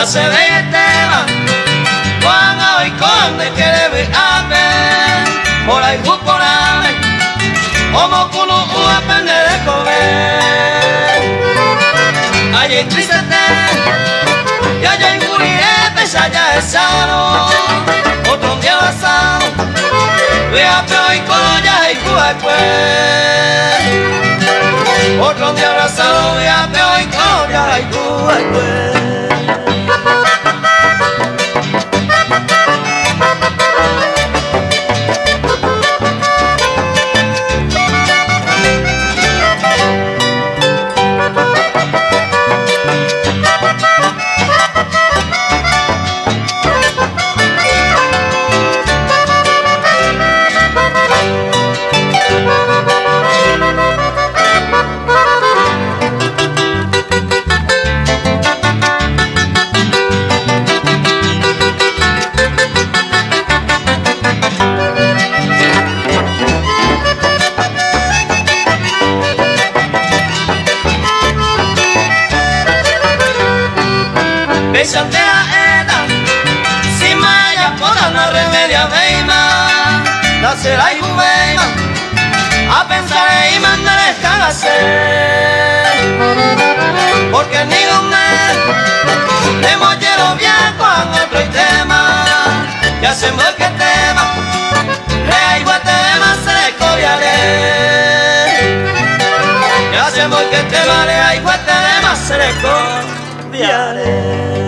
hace de Esteban, Juan hoy conde que debe haber, por ahí por ahí, como culo a pende de comer. Allí en Tristete, y allá en Curiete, allá es sano, otro día abrazado, basado, vea hoy con ya y cuba pues. Otro día abrazado, vea hoy con ya y cuba pues. Bésate a una remedia veima, la será y juveima, a pensar y mandar hacer porque ni mes, le mollero bien con otro tema, y hacemos que tema, re y guatema se le cobiaré, y hacemos que tema, re y guatema se le cobiaré.